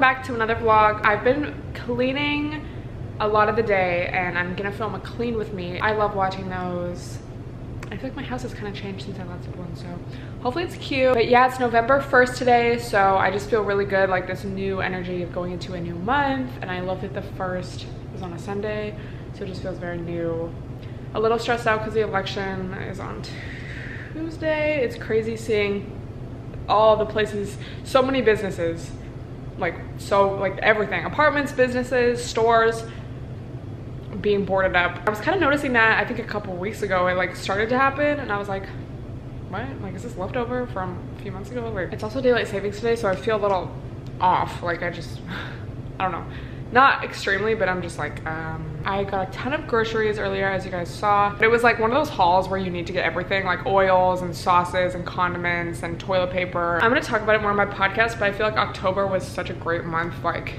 Welcome back to another vlog. I've been cleaning a lot of the day and I'm gonna film a clean with me. I love watching those. I feel like my house has kind of changed since I last did one, so hopefully it's cute. But yeah, it's November 1st today, so I just feel really good, like this new energy of going into a new month. And I love that the first is on a Sunday, so it just feels very new. A little stressed out because the election is on Tuesday. It's crazy seeing all the places, so many businesses, like so like everything, apartments, businesses, stores, being boarded up. I was kind of noticing that I think a couple weeks ago it like started to happen and I was like, what? Like is this leftover from a few months ago? Like it's also daylight savings today so I feel a little off. Like I just, I don't know. Not extremely, but I'm just like, um, I got a ton of groceries earlier as you guys saw. But it was like one of those hauls where you need to get everything like oils and sauces and condiments and toilet paper. I'm gonna talk about it more on my podcast, but I feel like October was such a great month. Like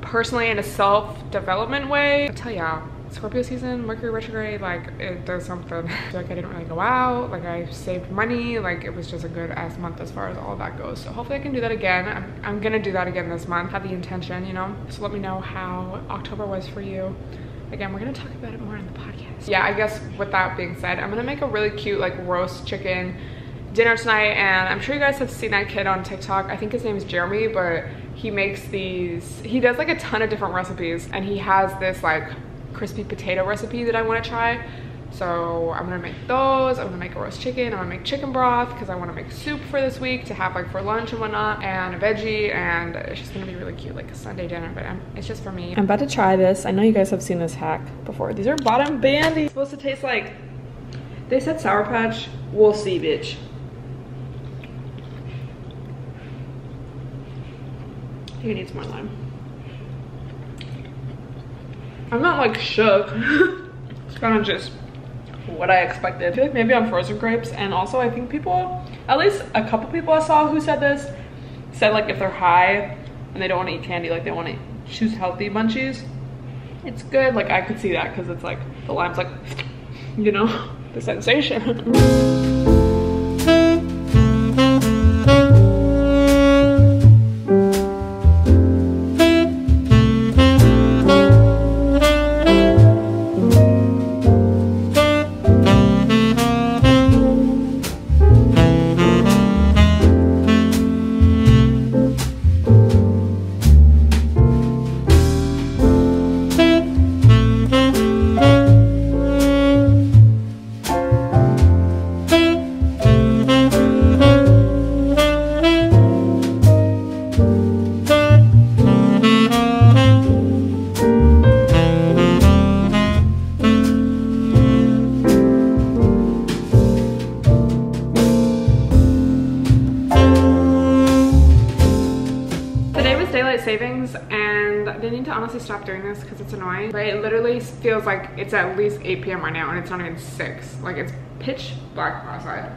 personally in a self-development way. I tell y'all, Scorpio season, Mercury retrograde, like it does something. Like I didn't really go out, like I saved money, like it was just a good ass month as far as all that goes. So hopefully I can do that again. I'm, I'm gonna do that again this month, have the intention, you know? So let me know how October was for you. Again, we're gonna talk about it more in the podcast. Yeah, I guess with that being said, I'm gonna make a really cute like roast chicken dinner tonight and I'm sure you guys have seen that kid on TikTok. I think his name is Jeremy, but he makes these, he does like a ton of different recipes and he has this like crispy potato recipe that I want to try. So I'm gonna make those, I'm gonna make a roast chicken, I'm gonna make chicken broth because I wanna make soup for this week to have like for lunch and whatnot, and a veggie, and it's just gonna be really cute, like a Sunday dinner, but I'm, it's just for me. I'm about to try this. I know you guys have seen this hack before. These are bottom bandy. It's supposed to taste like, they said Sour Patch, we'll see, bitch. Think it needs more lime. I'm not like shook. it's kind of just what I expected. I feel like maybe I'm frozen grapes and also I think people, at least a couple people I saw who said this, said like if they're high and they don't want to eat candy, like they want to choose healthy munchies, it's good. Like I could see that because it's like the lime's like, you know, the sensation. stop doing this because it's annoying but it literally feels like it's at least 8 p.m right now and it's not even 6 like it's pitch black outside.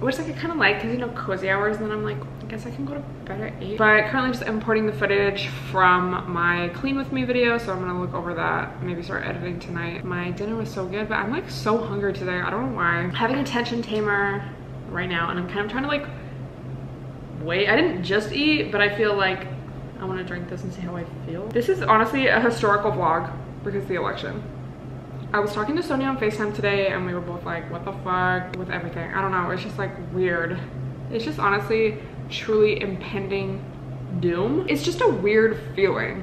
Which like I kind of like because you know cozy hours and then I'm like I guess I can go to bed at 8 but currently just importing the footage from my clean with me video so I'm gonna look over that maybe start editing tonight. My dinner was so good but I'm like so hungry today. I don't know why. Having a tension tamer right now and I'm kind of trying to like wait. I didn't just eat but I feel like I want to drink this and see how I feel. This is honestly a historical vlog because the election. I was talking to Sonia on FaceTime today and we were both like, what the fuck with everything. I don't know, it's just like weird. It's just honestly truly impending doom. It's just a weird feeling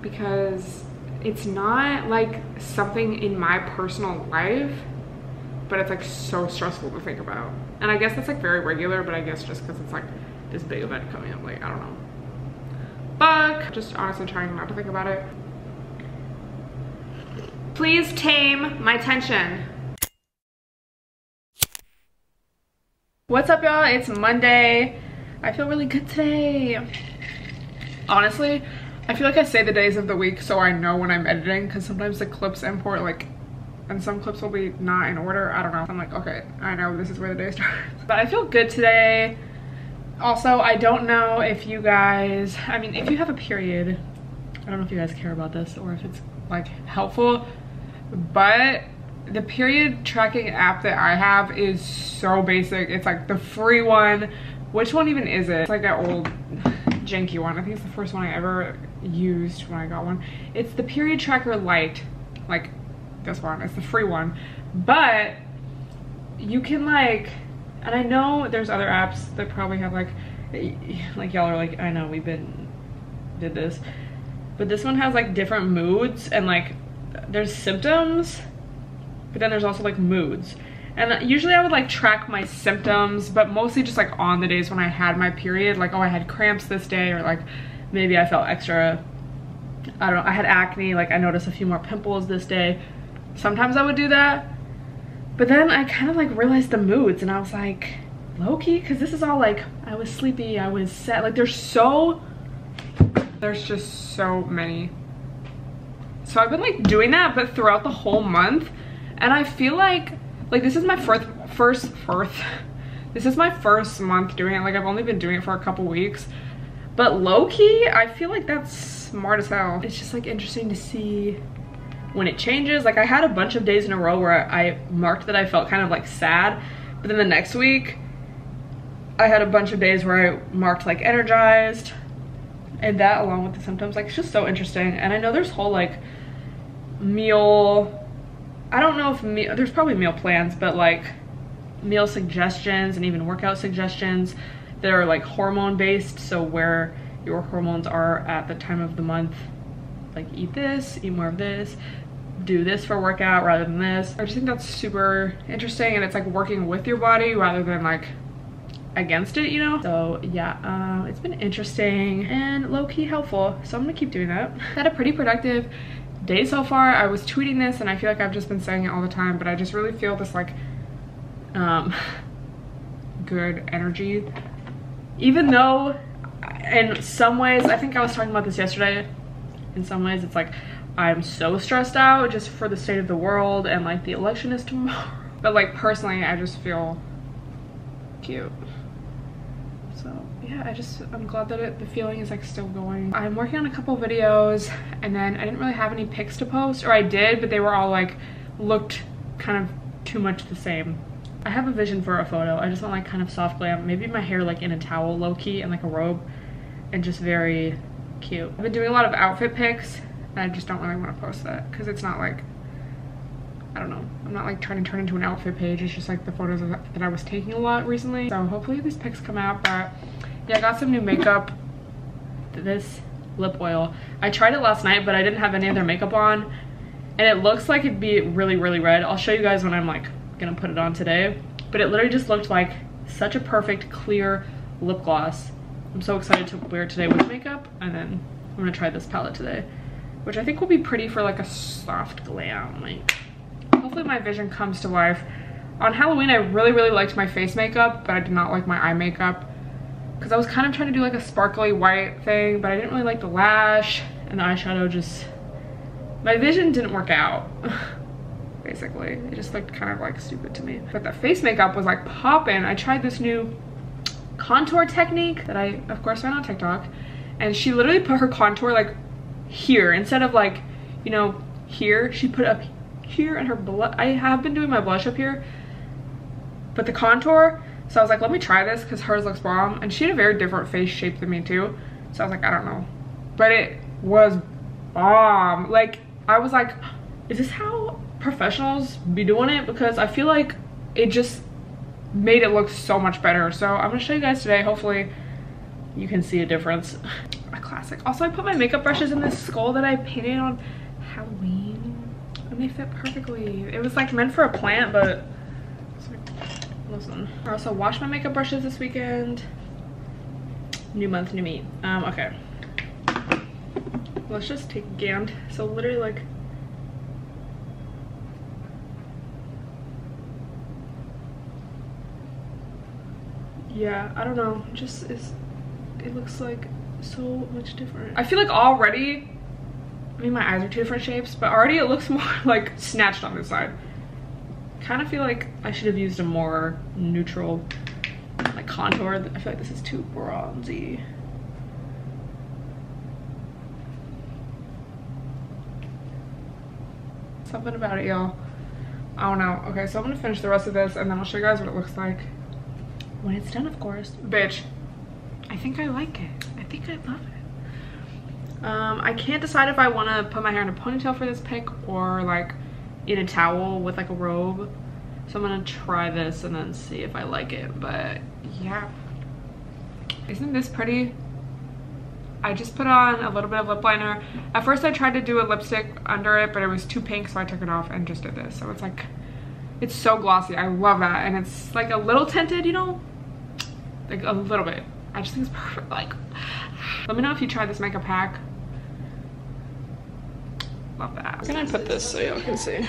because it's not like something in my personal life, but it's like so stressful to think about. And I guess that's like very regular, but I guess just because it's like this big event coming up, like, I don't know Just honestly trying not to think about it. Please tame my tension. What's up y'all? It's Monday. I feel really good today. Honestly, I feel like I say the days of the week so I know when I'm editing because sometimes the clips import like and some clips will be not in order. I don't know. I'm like, okay, I know this is where the day starts. But I feel good today. Also, I don't know if you guys, I mean, if you have a period, I don't know if you guys care about this or if it's like helpful, but the period tracking app that I have is so basic. It's like the free one. Which one even is it? It's like an old janky one. I think it's the first one I ever used when I got one. It's the period tracker Lite. Like this one. It's the free one. But you can like, and I know there's other apps that probably have like, like y'all are like, I know we've been, did this. But this one has like different moods and like there's symptoms but then there's also like moods. And usually I would like track my symptoms, but mostly just like on the days when I had my period, like, oh, I had cramps this day, or like maybe I felt extra, I don't know, I had acne, like I noticed a few more pimples this day. Sometimes I would do that. But then I kind of like realized the moods and I was like, low-key, because this is all like, I was sleepy, I was sad. Like there's so, there's just so many. So I've been like doing that, but throughout the whole month, and I feel like, like this is my first, first, first, this is my first month doing it. Like I've only been doing it for a couple weeks. But low-key, I feel like that's smart as hell. It's just like interesting to see when it changes. Like I had a bunch of days in a row where I marked that I felt kind of like sad. But then the next week, I had a bunch of days where I marked like energized. And that along with the symptoms, like it's just so interesting. And I know there's whole like meal I don't know if me there's probably meal plans, but like meal suggestions and even workout suggestions that are like hormone based. So where your hormones are at the time of the month, like eat this, eat more of this, do this for workout rather than this. I just think that's super interesting and it's like working with your body rather than like against it, you know? So yeah, um, it's been interesting and low-key helpful. So I'm gonna keep doing that. Had a pretty productive day so far. I was tweeting this and I feel like I've just been saying it all the time, but I just really feel this like um, good energy. Even though in some ways, I think I was talking about this yesterday, in some ways it's like I'm so stressed out just for the state of the world and like the election is tomorrow. But like personally, I just feel cute. So yeah, I just, I'm glad that it, the feeling is like still going. I'm working on a couple videos and then I didn't really have any pics to post, or I did, but they were all like, looked kind of too much the same. I have a vision for a photo. I just want like kind of soft glam, maybe my hair like in a towel low key and like a robe and just very cute. I've been doing a lot of outfit pics I just don't really want to post that because it's not like, I don't know. I'm not like trying to turn into an outfit page. It's just like the photos that I was taking a lot recently. So hopefully these pics come out, but yeah, I got some new makeup. This lip oil. I tried it last night, but I didn't have any other makeup on. And it looks like it'd be really, really red. I'll show you guys when I'm like gonna put it on today. But it literally just looked like such a perfect clear lip gloss. I'm so excited to wear it today with makeup. And then I'm gonna try this palette today. Which I think will be pretty for like a soft glam. Like, hopefully my vision comes to life. On Halloween, I really, really liked my face makeup, but I did not like my eye makeup because I was kind of trying to do like a sparkly white thing, but I didn't really like the lash and the eyeshadow just, my vision didn't work out. Basically, it just looked kind of like stupid to me. But the face makeup was like popping. I tried this new contour technique that I, of course, found on TikTok. And she literally put her contour like here instead of like, you know, here. She put up here and her blush. I have been doing my blush up here. But the contour, so I was like, let me try this because hers looks bomb. And she had a very different face shape than me too. So I was like, I don't know. But it was bomb. Like, I was like, is this how professionals be doing it? Because I feel like it just made it look so much better. So I'm gonna show you guys today. Hopefully you can see a difference. a classic. Also, I put my makeup brushes in this skull that I painted on Halloween. And they fit perfectly. It was like meant for a plant, but Listen. I also washed my makeup brushes this weekend. New month, new me. Um, okay. Let's just take Gand. So literally like yeah i don't know just is it looks like so much different i feel like already i mean my eyes are two different shapes but already it looks more like snatched on this side kind of feel like I should have used a more neutral like contour. I feel like this is too bronzy. Something about it, y'all. I don't know. Okay, so I'm gonna finish the rest of this and then I'll show you guys what it looks like when it's done, of course. Bitch, think I like it. I think I love it. Um, I can't decide if I want to put my hair in a ponytail for this pic or like in a towel with like a robe. So I'm gonna try this and then see if I like it. But yeah, isn't this pretty? I just put on a little bit of lip liner. At first I tried to do a lipstick under it, but it was too pink, so I took it off and just did this. So it's like, it's so glossy. I love that. And it's like a little tinted, you know? Like a little bit. I just think it's perfect. Like, let me know if you try this makeup hack. Love that. I'm gonna put this so y'all can see.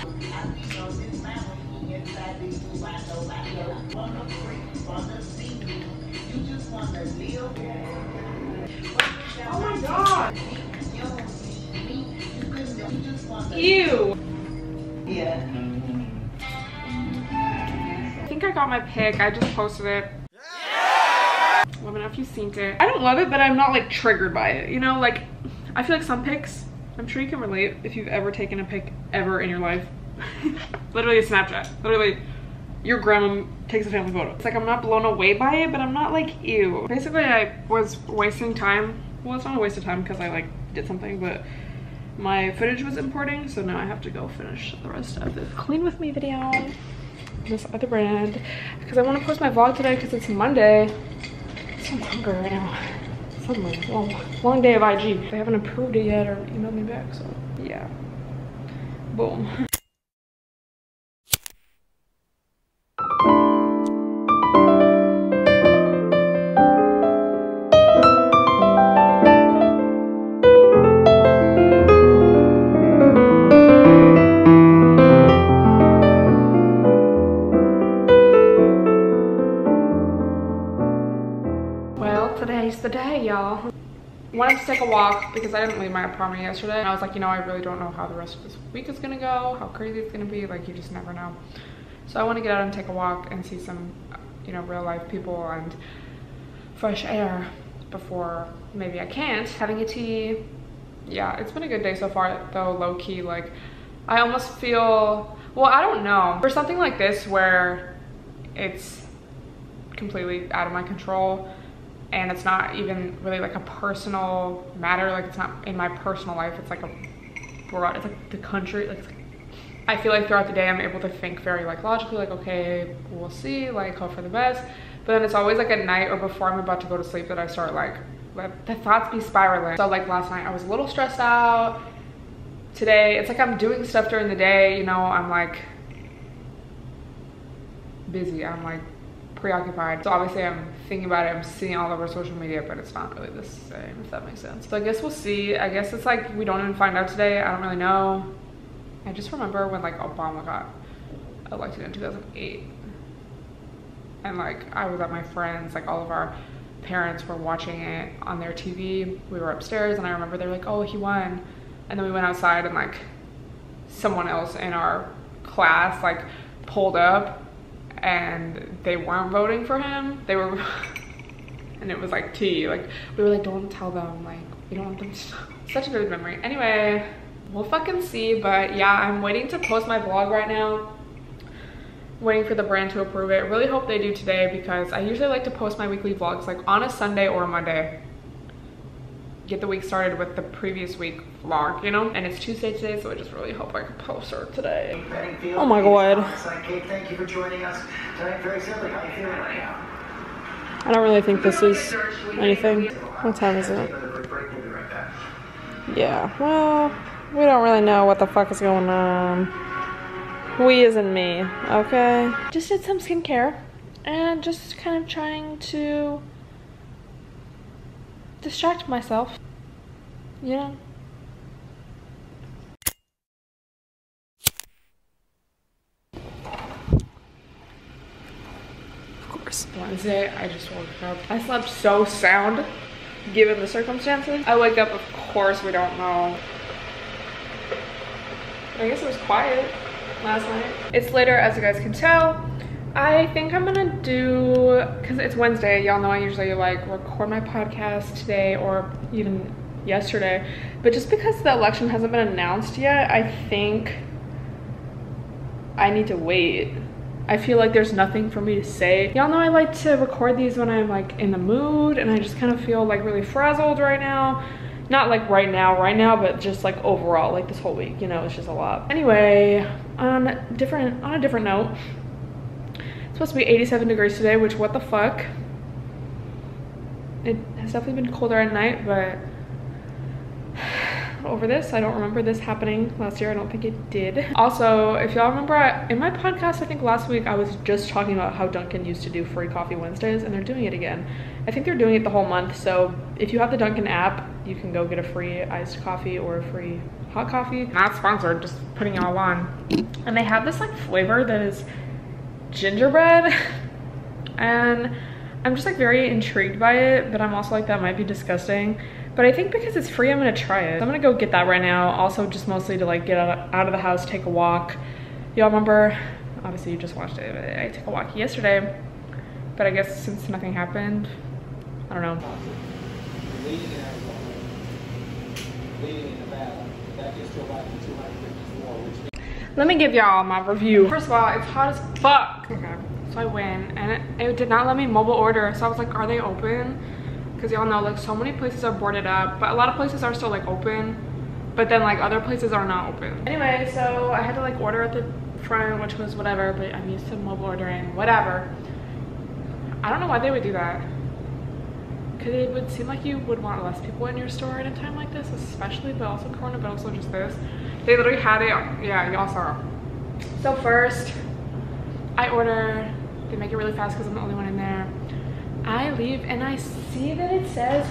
Oh my god! Ew! Yeah. I think I got my pick. I just posted it. Let me know if you've seen it. I don't love it, but I'm not like triggered by it. You know, like I feel like some pics, I'm sure you can relate if you've ever taken a pic ever in your life. Literally a Snapchat. Literally your grandma takes a family photo. It's like I'm not blown away by it, but I'm not like, ew. Basically, I was wasting time. Well, it's not a waste of time because I like did something, but my footage was importing, so now I have to go finish the rest of this clean with me video. This other brand because I want to post my vlog today because it's Monday. So I'm hungry right now. Suddenly, long, long day of IG. They haven't approved it yet or emailed me back, so yeah. Boom. Walk because I didn't leave my apartment yesterday. And I was like, you know, I really don't know how the rest of this week is gonna go, how crazy it's gonna be. Like, you just never know. So I want to get out and take a walk and see some, you know, real life people and fresh air before maybe I can't. Having a tea. Yeah, it's been a good day so far though, low key. Like, I almost feel, well, I don't know. For something like this where it's completely out of my control, and it's not even really like a personal matter like it's not in my personal life it's like a broad it's like the country like, I feel like throughout the day I'm able to think very like logically like okay we'll see like hope for the best. But then it's always like at night or before I'm about to go to sleep that I start like let the thoughts be spiraling. So like last night I was a little stressed out. Today it's like I'm doing stuff during the day you know I'm like busy I'm like preoccupied. So obviously I'm thinking about it, I'm seeing all over social media, but it's not really the same, if that makes sense. So I guess we'll see. I guess it's like we don't even find out today. I don't really know. I just remember when like Obama got elected in 2008. And like I was at my friends, like all of our parents were watching it on their TV. We were upstairs and I remember they were like, oh, he won. And then we went outside and like someone else in our class like pulled up and they weren't voting for him. They were, and it was like tea. Like we were like, don't tell them. Like we don't want them. To, such a good memory. Anyway, we'll fucking see. But yeah, I'm waiting to post my vlog right now. Waiting for the brand to approve it. Really hope they do today because I usually like to post my weekly vlogs like on a Sunday or a Monday get the week started with the previous week vlog, you know? And it's Tuesday today, so I just really hope I can post her today. Oh my god. Thank you for joining us tonight. Very simply, how you feeling right now? I don't really think this is anything. What time is it? Yeah, well, we don't really know what the fuck is going on. We isn't me, okay? Just did some skincare and just kind of trying to distract myself. You know? Of course, Wednesday, I just woke up. I slept so sound, given the circumstances. I wake up, of course, we don't know. I guess it was quiet last night. It's later, as you guys can tell. I think I'm gonna do, cause it's Wednesday, y'all know I usually like record my podcast today or even yesterday, but just because the election hasn't been announced yet, I think I need to wait. I feel like there's nothing for me to say. Y'all know I like to record these when I'm like in the mood and I just kind of feel like really frazzled right now. Not like right now, right now, but just like overall, like this whole week, you know, it's just a lot. Anyway, on different on a different note, it's supposed to be 87 degrees today, which what the fuck? It has definitely been colder at night, but over this. I don't remember this happening last year. I don't think it did. Also, if y'all remember in my podcast, I think last week I was just talking about how Dunkin' used to do free coffee Wednesdays and they're doing it again. I think they're doing it the whole month. So if you have the Dunkin' app, you can go get a free iced coffee or a free hot coffee. Not sponsored, just putting y'all on. And they have this like flavor that is gingerbread and I'm just like very intrigued by it, but I'm also like that might be disgusting. But I think because it's free, I'm gonna try it. I'm gonna go get that right now. Also just mostly to like get out of the house, take a walk. Y'all remember, obviously you just watched it, I took a walk yesterday. But I guess since nothing happened, I don't know. Let me give y'all my review. First of all, it's hot as fuck. Okay, so I went and it, it did not let me mobile order. So I was like, are they open? because y'all know like so many places are boarded up but a lot of places are still like open but then like other places are not open anyway so i had to like order at the front which was whatever but i'm used to mobile ordering whatever i don't know why they would do that because it would seem like you would want less people in your store at a time like this especially but also corona but also just this they literally had it yeah y'all saw so first i order they make it really fast because i'm the only one in there I leave and I see that it says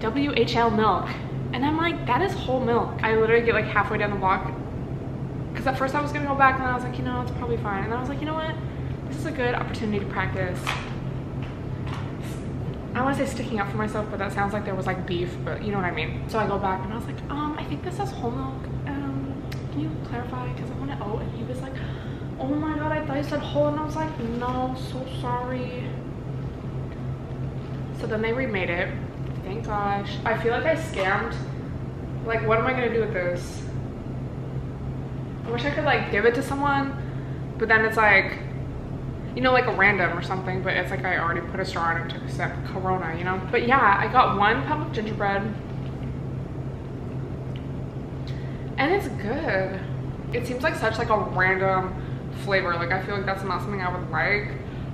WHL milk. And I'm like, that is whole milk. I literally get like halfway down the block. Because at first I was gonna go back and I was like, you know, it's probably fine. And I was like, you know what? This is a good opportunity to practice. I want to say sticking up for myself, but that sounds like there was like beef, but you know what I mean. So I go back and I was like, um, think this says whole milk. Um, can you clarify? Because I want to oat. And he was like, oh my god, I thought you said whole. And I was like, no, so sorry. So then they remade it. Thank gosh. I feel like I scammed. Like, what am I gonna do with this? I wish I could like give it to someone, but then it's like, you know, like a random or something, but it's like I already put a straw in and took a sip. Corona, you know? But yeah, I got one of gingerbread. And it's good. It seems like such like a random flavor. Like I feel like that's not something I would like,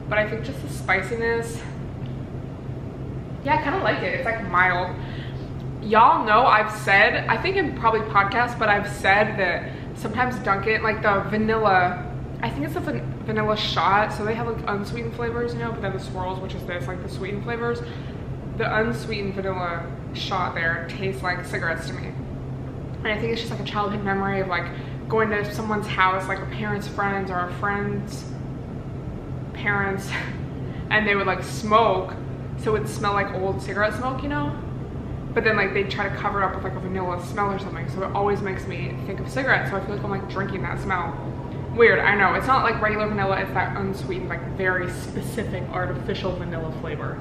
but I think just the spiciness yeah, I kind of like it. It's like mild. Y'all know I've said, I think in probably podcasts, but I've said that sometimes Dunkin', like the vanilla, I think it's a van vanilla shot. So they have like unsweetened flavors, you know, but then the swirls, which is this, like the sweetened flavors. The unsweetened vanilla shot there tastes like cigarettes to me. And I think it's just like a childhood memory of like going to someone's house, like a parent's friends or a friend's parents, and they would like smoke so it would smell like old cigarette smoke, you know? But then like they try to cover it up with like a vanilla smell or something. So it always makes me think of cigarettes. So I feel like I'm like drinking that smell. Weird, I know. It's not like regular vanilla, it's that unsweetened, like very specific artificial vanilla flavor.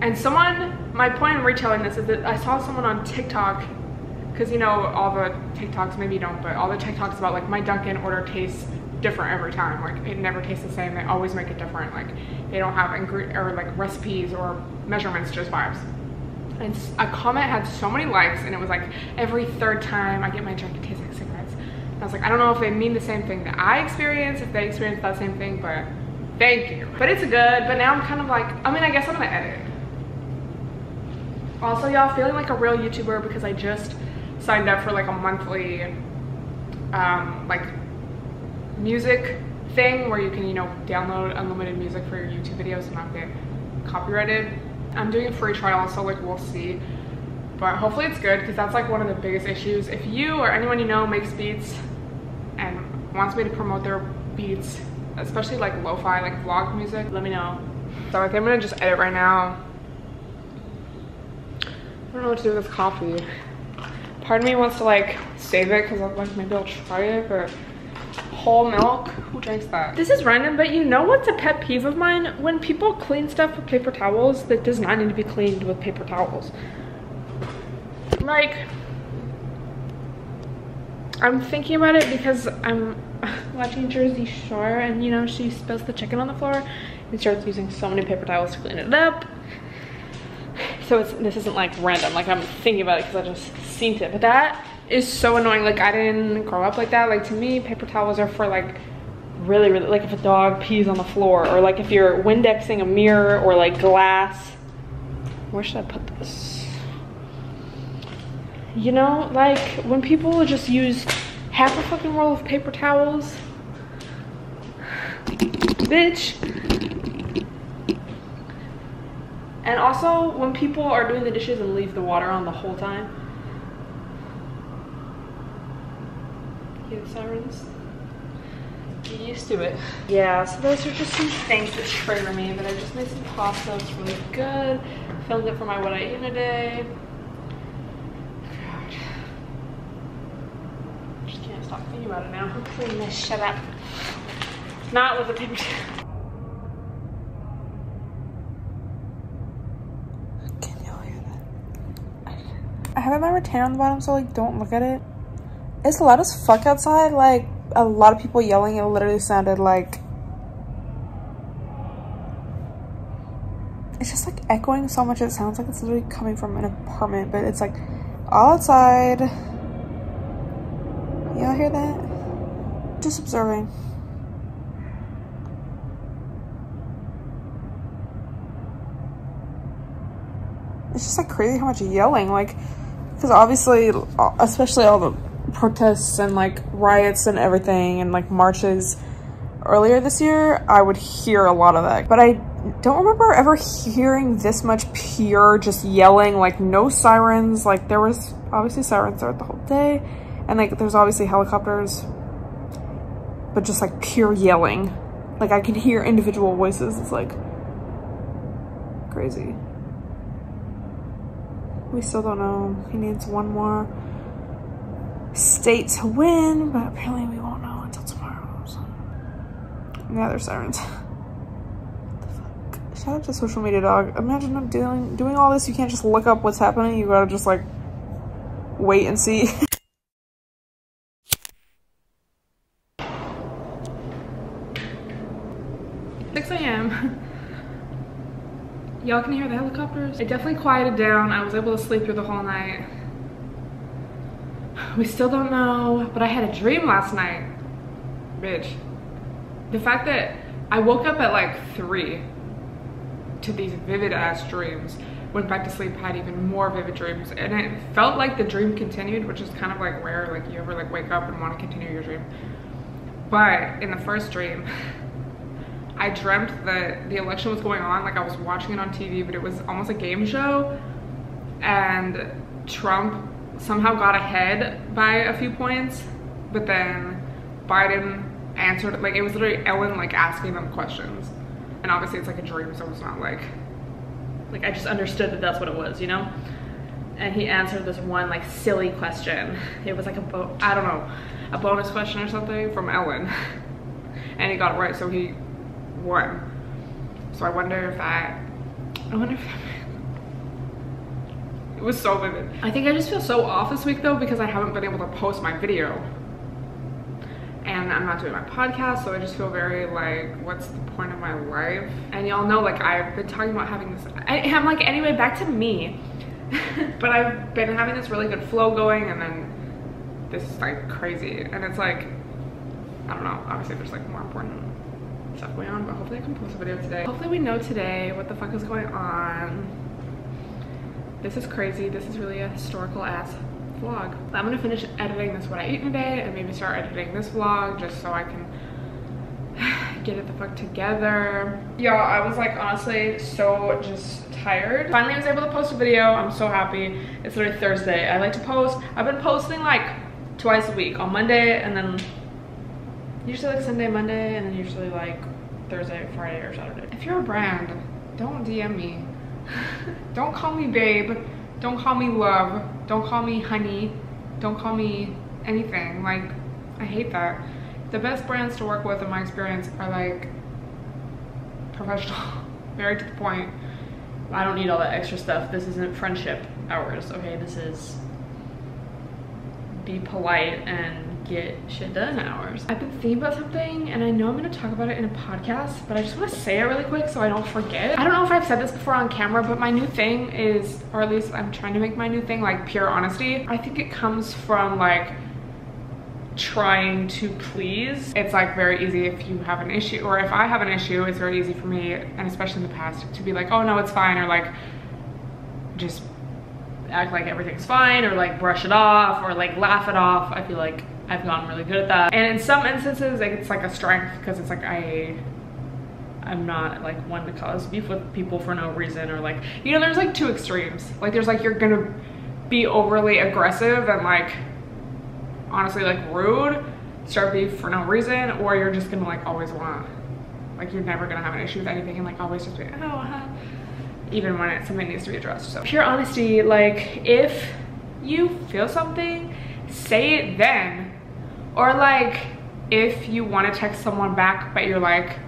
And someone, my point in retailing this is that I saw someone on TikTok, because you know, all the TikToks, maybe you don't, but all the TikToks about like my Dunkin' order tastes different every time. Like it never tastes the same. They always make it different. Like they don't have ingre or like recipes or measurements, just vibes. And a comment had so many likes and it was like every third time I get my drink, it tastes like cigarettes. And I was like, I don't know if they mean the same thing that I experience, if they experience that same thing, but thank you. But it's good, but now I'm kind of like, I mean, I guess I'm gonna edit. Also, y'all feeling like a real YouTuber because I just signed up for like a monthly um, like music thing where you can, you know, download unlimited music for your YouTube videos and not get copyrighted. I'm doing a free trial, so like we'll see. But hopefully it's good because that's like one of the biggest issues. If you or anyone you know makes beats and wants me to promote their beats, especially like lo-fi, like vlog music, let me know. So I think I'm gonna just edit right now. I don't know what to do with coffee. Part of me wants to like save it because I'm like maybe I'll try it, but whole milk. Who drinks that? This is random, but you know what's a pet peeve of mine? When people clean stuff with paper towels that does not need to be cleaned with paper towels. Like, I'm thinking about it because I'm watching Jersey Shore and you know, she spills the chicken on the floor and starts using so many paper towels to clean it up. So it's, this isn't like random, like I'm thinking about it because I just seen it. But that is so annoying. Like I didn't grow up like that. Like to me, paper towels are for like really, really, like if a dog pees on the floor or like if you're Windexing a mirror or like glass. Where should I put this? You know, like when people just use half a fucking roll of paper towels. Bitch. And also when people are doing the dishes and leave the water on the whole time. Hear the sirens? Get used to it. Yeah, so those are just some things that trigger me, but I just made some pasta, it's really good. Filmed it for my what I eat in a day. God. I just can't stop thinking about it now. Please shut up. Not with the paper Can y'all hear that? I have my rattan on the bottom, so like don't look at it. It's loud as fuck outside. Like a lot of people yelling. It literally sounded like it's just like echoing so much. It sounds like it's literally coming from an apartment, but it's like all outside. Y'all hear that? Just observing. It's just like crazy how much yelling, like, because obviously, especially all the protests and like riots and everything and like marches earlier this year, I would hear a lot of that. But I don't remember ever hearing this much pure just yelling, like no sirens. Like there was obviously sirens throughout the whole day and like there's obviously helicopters, but just like pure yelling. Like I can hear individual voices. It's like crazy. We still don't know. He needs one more state to win, but apparently we won't know until tomorrow. So. Yeah, there's sirens. Shout out to social media dog. Imagine I'm doing doing all this. You can't just look up what's happening. You gotta just like wait and see. 6 a.m. Y'all can hear the helicopters. It definitely quieted down. I was able to sleep through the whole night. We still don't know, but I had a dream last night. Bitch. The fact that I woke up at like 3 to these vivid ass dreams, went back to sleep, had even more vivid dreams, and it felt like the dream continued, which is kind of like rare, like you ever like wake up and want to continue your dream. But in the first dream, I dreamt that the election was going on, like I was watching it on TV, but it was almost a game show, and Trump somehow got ahead by a few points, but then Biden answered, like it was literally Ellen like asking them questions. And obviously it's like a dream, so it's not like, like I just understood that that's what it was, you know? And he answered this one like silly question. It was like a, I don't know, a bonus question or something from Ellen. and he got it right, so he won. So I wonder if that, I wonder if it was so vivid. I think I just feel so off this week though because I haven't been able to post my video. And I'm not doing my podcast, so I just feel very like, what's the point of my life? And y'all know like I've been talking about having this, I, am like, anyway, back to me. but I've been having this really good flow going and then this is like crazy. And it's like, I don't know, obviously there's like more important stuff going on, but hopefully I can post a video today. Hopefully we know today what the fuck is going on this is crazy. This is really a historical ass vlog. I'm gonna finish editing this what I eat in a day and maybe start editing this vlog just so I can get it the fuck together. Y'all, I was like honestly so just tired. Finally I was able to post a video. I'm so happy. It's literally Thursday. I like to post. I've been posting like twice a week on Monday and then usually like Sunday, Monday, and then usually like Thursday, Friday, or Saturday. If you're a brand, don't DM me don't call me babe. Don't call me love. Don't call me honey. Don't call me anything. Like, I hate that. The best brands to work with in my experience are like professional, very to the point. I don't need all that extra stuff. This isn't friendship hours, okay? This is be polite and get shit done hours. I've been thinking about something and I know I'm gonna talk about it in a podcast, but I just wanna say it really quick so I don't forget. I don't know if I've said this before on camera, but my new thing is, or at least I'm trying to make my new thing like pure honesty. I think it comes from like trying to please. It's like very easy if you have an issue or if I have an issue, it's very easy for me and especially in the past to be like, oh no, it's fine or like just act like everything's fine or like brush it off or like laugh it off. I feel like I've gotten really good at that. And in some instances, it's like a strength because it's like I I'm not like one to cause beef with people for no reason or like, you know, there's like two extremes. Like there's like, you're gonna be overly aggressive and like, honestly like rude, start beef for no reason, or you're just gonna like always want, like you're never gonna have an issue with anything and like always just be, oh, huh even when it's something needs to be addressed. So pure honesty, like if you feel something, say it then. Or like if you want to text someone back, but you're like,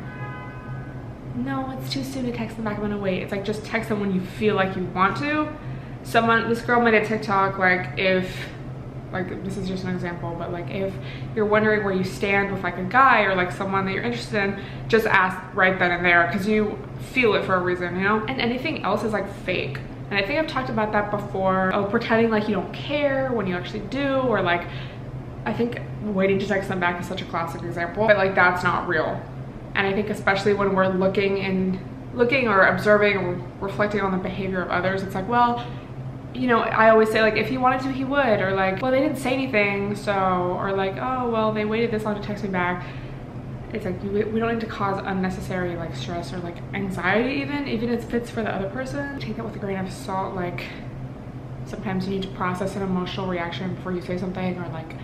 no, it's too soon to text them back, I'm gonna wait. It's like just text them when you feel like you want to. Someone, this girl made a TikTok like if like this is just an example but like if you're wondering where you stand with like a guy or like someone that you're interested in just ask right then and there because you feel it for a reason you know and anything else is like fake and i think i've talked about that before oh pretending like you don't care when you actually do or like i think waiting to text them back is such a classic example but like that's not real and i think especially when we're looking and looking or observing or reflecting on the behavior of others it's like well you know, I always say like, if he wanted to, he would, or like, well, they didn't say anything, so, or like, oh, well, they waited this long to text me back. It's like, we, don't need to cause unnecessary like stress or like anxiety even, even if it's fits for the other person. Take that with a grain of salt, like, sometimes you need to process an emotional reaction before you say something, or like,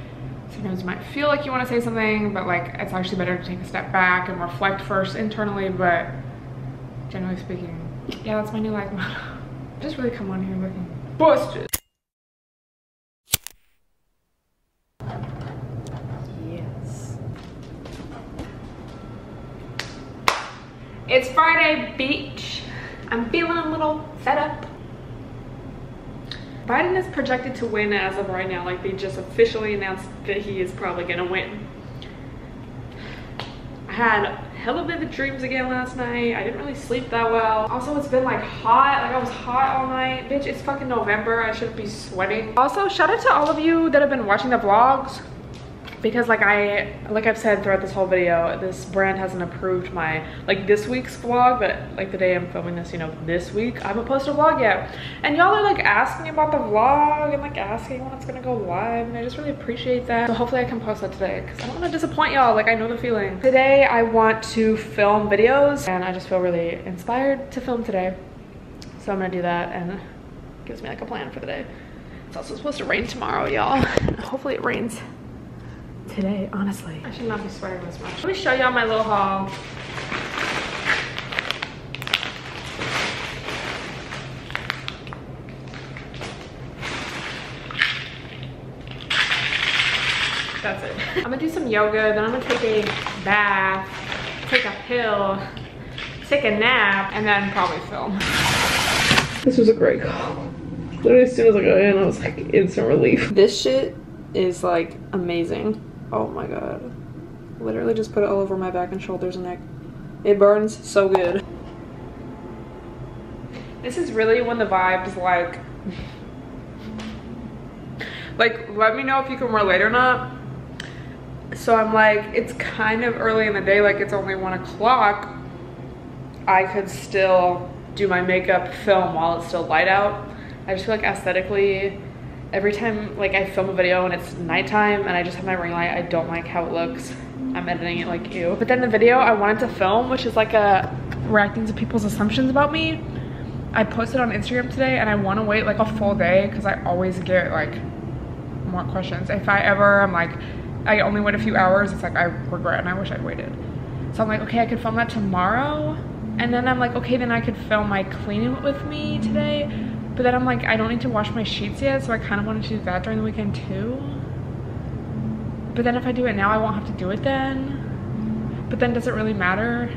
sometimes you might feel like you want to say something, but like, it's actually better to take a step back and reflect first internally, but generally speaking, yeah, that's my new life motto. Just really come on here looking busted. Yes. It's Friday, beach. I'm feeling a little fed up. Biden is projected to win as of right now. Like they just officially announced that he is probably gonna win. I had a hella vivid dreams again last night. I didn't really sleep that well. Also, it's been like hot. Like I was hot all night. Bitch, it's fucking November. I shouldn't be sweating. Also, shout out to all of you that have been watching the vlogs because like I like I've said throughout this whole video this brand hasn't approved my like this week's vlog but like the day I'm filming this you know this week I haven't posted a vlog yet. And y'all are like asking about the vlog and like asking when it's gonna go live and I just really appreciate that. So hopefully I can post that today because I don't want to disappoint y'all like I know the feeling. Today I want to film videos and I just feel really inspired to film today. So I'm gonna do that and gives me like a plan for the day. It's also supposed to rain tomorrow y'all. Hopefully it rains today, honestly. I should not be swearing this much. Let me show y'all my little haul. That's it. I'm gonna do some yoga, then I'm gonna take a bath, take a pill, take a nap, and then probably film. This was a great call. Literally as soon as I got in, I was like instant relief. This shit is like amazing. Oh my god. Literally just put it all over my back and shoulders and neck. It burns so good. This is really when the vibes like... like, let me know if you can relate or not. So I'm like, it's kind of early in the day, like it's only one o'clock. I could still do my makeup film while it's still light out. I just feel like aesthetically every time like I film a video and it's nighttime and I just have my ring light, I don't like how it looks. I'm editing it like you. But then the video I wanted to film, which is like a reacting to people's assumptions about me, I posted on Instagram today and I want to wait like a full day because I always get like more questions. If I ever, I'm like, I only wait a few hours, it's like I regret and I wish I'd waited. So I'm like, okay, I could film that tomorrow. And then I'm like, okay, then I could film my cleaning with me today but then I'm like, I don't need to wash my sheets yet, so I kind of wanted to do that during the weekend too. But then if I do it now, I won't have to do it then. But then does it really matter?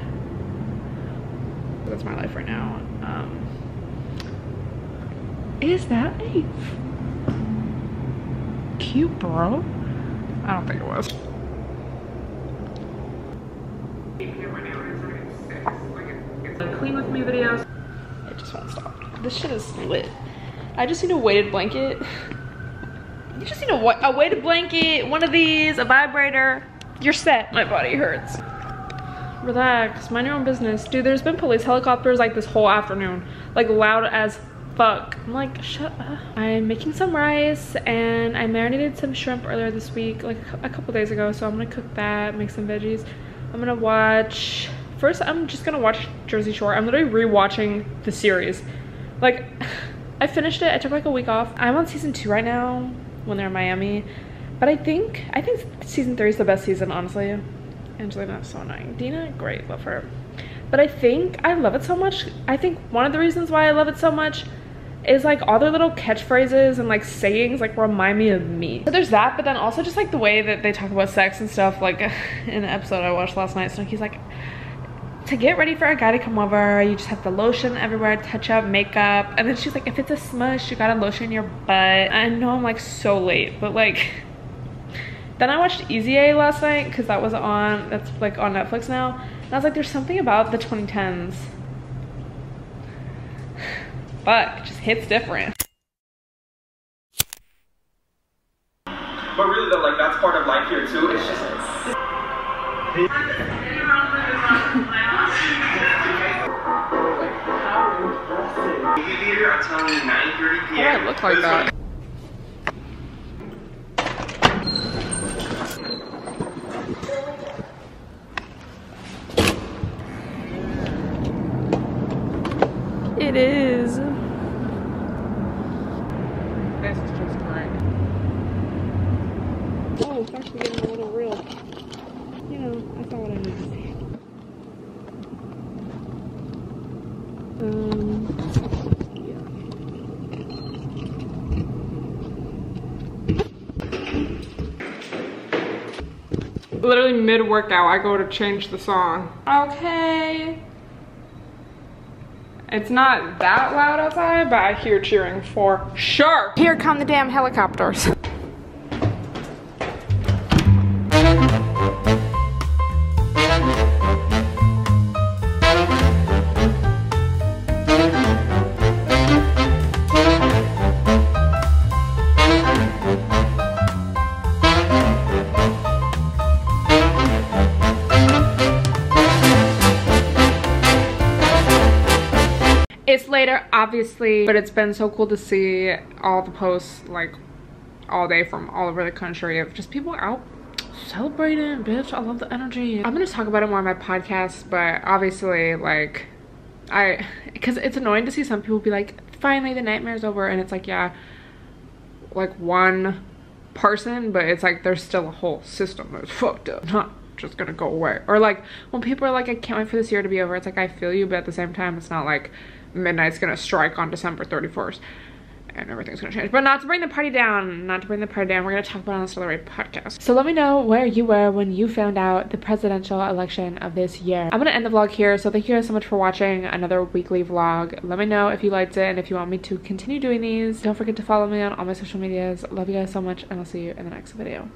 That's my life right now. Um, is that a cute bro? I don't think it was. Clean with me videos. It just won't stop. This shit is lit. I just need a weighted blanket. You just need a, a weighted blanket, one of these, a vibrator. You're set. My body hurts. Relax, mind your own business. Dude, there's been police helicopters like this whole afternoon. Like loud as fuck. I'm like, shut up. I'm making some rice and I marinated some shrimp earlier this week, like a couple days ago. So I'm gonna cook that, make some veggies. I'm gonna watch, first I'm just gonna watch Jersey Shore. I'm literally rewatching the series. Like, I finished it, I took like a week off. I'm on season two right now when they're in Miami. But I think, I think season three is the best season, honestly. Angelina's so annoying. Dina, great, love her. But I think I love it so much. I think one of the reasons why I love it so much is like all their little catchphrases and like sayings like remind me of me. So there's that, but then also just like the way that they talk about sex and stuff. Like in the episode I watched last night, Snooki's like, to get ready for a guy to come over, you just have the lotion everywhere, touch up, makeup. And then she's like, if it's a smush, you gotta lotion your butt. I know I'm like so late, but like, then I watched Easy A last night because that was on, that's like on Netflix now. And I was like, there's something about the 2010s. Fuck, just hits different. But really though, like that's part of life here too. It's just movie theater, I'm telling you, 9:30 p.m. Yeah, it looked like that. It is. This is just great. Oh, it's actually getting a little real. You know, I saw what I needed to see. Um, Literally mid workout, I go to change the song. okay. It's not that loud outside, but I hear cheering for sure. Here come the damn helicopters. It's later, obviously, but it's been so cool to see all the posts like all day from all over the country of just people out celebrating, bitch. I love the energy. I'm gonna talk about it more on my podcast, but obviously, like, I, because it's annoying to see some people be like, finally the nightmare's over, and it's like, yeah, like one person, but it's like there's still a whole system that's fucked up, not just gonna go away. Or like when people are like, I can't wait for this year to be over, it's like I feel you, but at the same time, it's not like midnight's gonna strike on December 31st and everything's gonna change. But not to bring the party down, not to bring the party down, we're gonna talk about on the Celebrate podcast. So let me know where you were when you found out the presidential election of this year. I'm gonna end the vlog here, so thank you guys so much for watching another weekly vlog. Let me know if you liked it and if you want me to continue doing these. Don't forget to follow me on all my social medias. Love you guys so much, and I'll see you in the next video.